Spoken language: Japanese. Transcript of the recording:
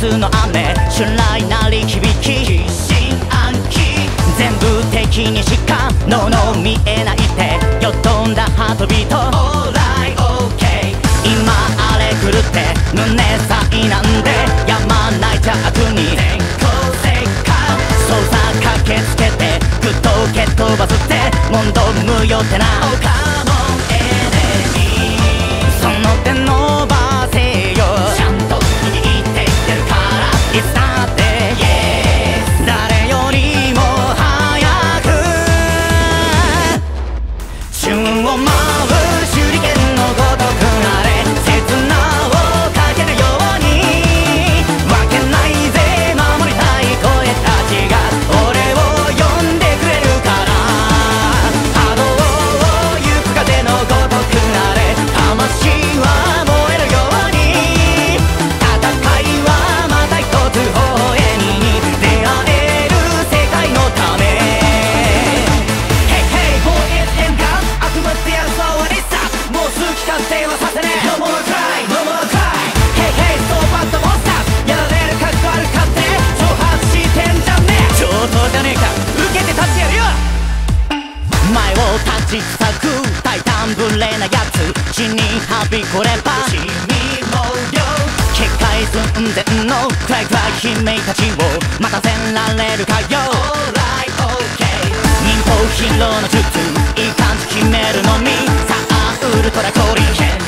スの雨襲来鳴り響き疑心暗鬼全部敵にしかのの見えないってよどんだハートビート。Alright OK 今あれ狂って胸さいなんでやまない邪悪に。先行せっか捜査駆けつけてぐっと蹴飛ばすって問答無用ってな。旬を舞う 自作大胆無礼なやつ血にはびこれば。君もよ結界寸前のクライクライ悲鳴たちを待たせられるかよ。Alright okay 忍法ヒーローの術いい感じ決めるのみ。さあウルトラコリケン